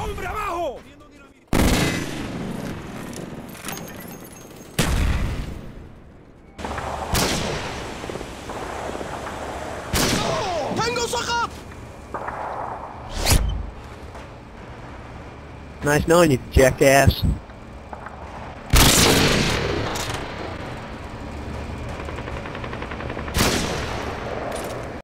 ¡Hombre abajo! ¡Oh! Tango Saka! Nice knowing you, jackass.